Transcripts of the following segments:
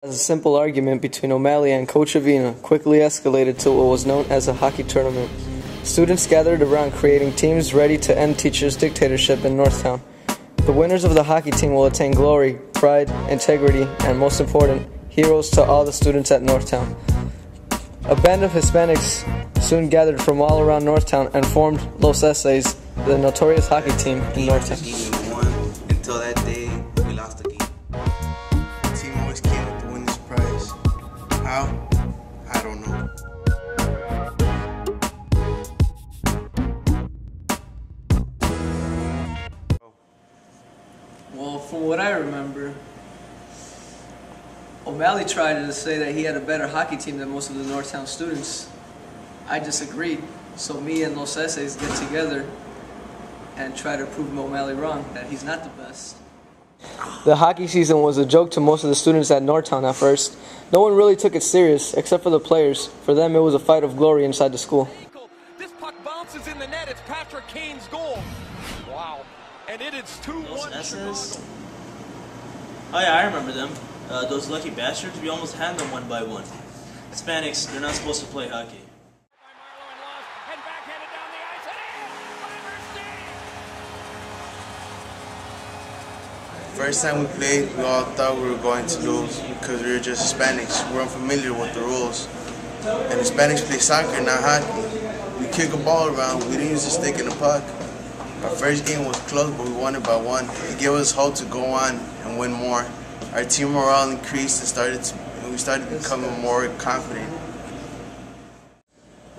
As a simple argument between O'Malley and Coach Avina quickly escalated to what was known as a hockey tournament. Students gathered around creating teams ready to end teachers' dictatorship in Northtown. The winners of the hockey team will attain glory, pride, integrity, and most important, heroes to all the students at Northtown. A band of Hispanics soon gathered from all around Northtown and formed Los Eses, the notorious hockey team in Northtown. I don't know. Well, from what I remember, O'Malley tried to say that he had a better hockey team than most of the Northtown students. I disagreed. So me and Los Eses get together and try to prove O'Malley wrong, that he's not the best. The hockey season was a joke to most of the students at Northtown at first. No one really took it serious, except for the players. For them, it was a fight of glory inside the school. This puck bounces in the net. It's Patrick Kane's goal. Wow. And it is 2-1 Eses? Oh yeah, I remember them. Uh, those lucky bastards, we almost had them one by one. Hispanics, they're not supposed to play hockey. And backhanded down the ice. And in! First time we played, we all thought we were going to lose because we were just Hispanics. We're unfamiliar with the rules. And the Hispanics play soccer, not hockey. We kick a ball around, we didn't use a stick in the puck. Our first game was close, but we won it by one. It gave us hope to go on and win more. Our team morale increased and started to, and we started becoming more confident.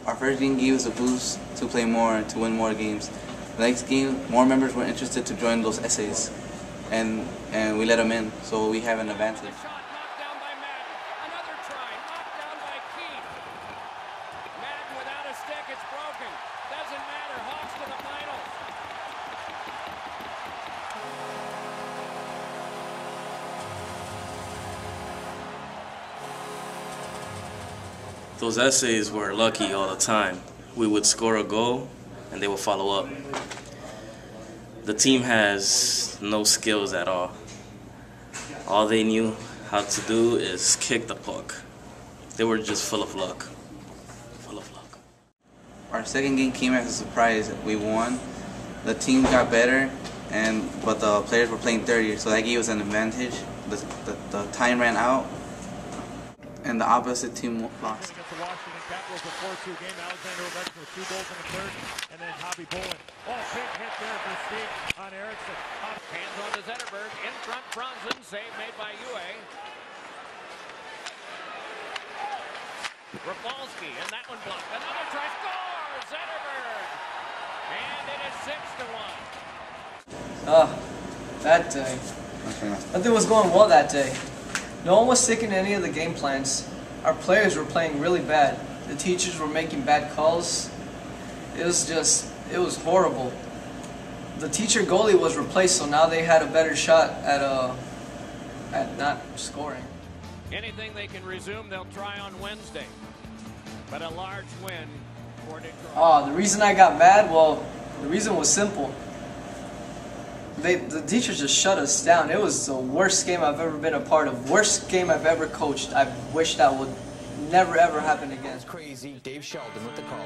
Our first game gave us a boost to play more, and to win more games. The next game, more members were interested to join those Eses, and and we let them in, so we have an advantage. Shot knocked down by Madden. Another try knocked down by Keith. Madden without a stick. It's broken. Doesn't matter. Hawks to the finals. Those Eses were lucky all the time. We would score a goal and they would follow up. The team has no skills at all. All they knew how to do is kick the puck. They were just full of luck. Full of luck. Our second game came as a surprise. We won. The team got better, and but the players were playing dirty, so that gave us an advantage. The, the, the time ran out, and the opposite team lost. Against the Washington Capitals, a 4-2 game. Alexander Ovechkin with two goals in the third, and then Bobby Bolin. Oh, big hit there for Steve on Erickson. Up, hands on to Zetterberg. In front, Bronson. Save made by Ue. Rafalski, and that one blocked. Another try. Score! Zetterberg! And it is 6 to 1. Ah, that day. Nothing was going well that day. No one was sticking to any of the game plans. Our players were playing really bad. The teachers were making bad calls. It was just, it was horrible. The teacher goalie was replaced, so now they had a better shot at uh, at not scoring. Anything they can resume, they'll try on Wednesday. But a large win for Detroit. Oh, the reason I got mad, well, the reason was simple. They, the teachers just shut us down. It was the worst game I've ever been a part of. Worst game I've ever coached. I wish that would never ever happen again. Crazy. Dave Sheldon with the call.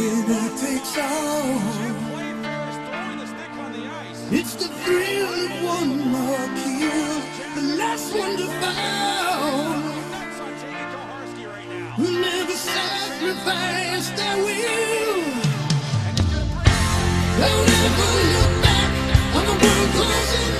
winner takes all. It's the thrill of one more kill, the last one to fall. Who never sacrificed their will. Don't ever look back